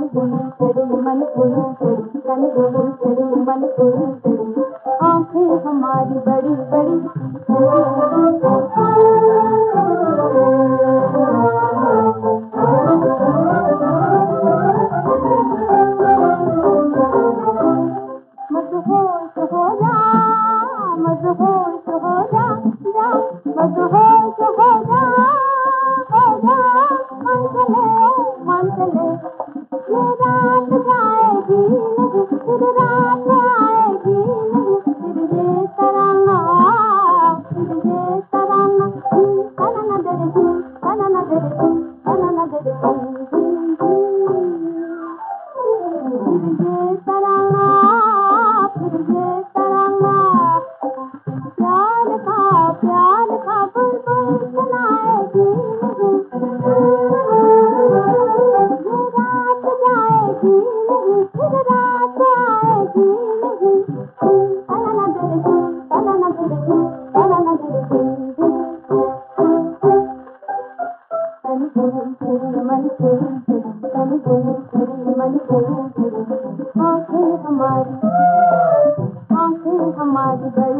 आंखें हमारी बड़ी बड़ी रात जाएगी I'm going to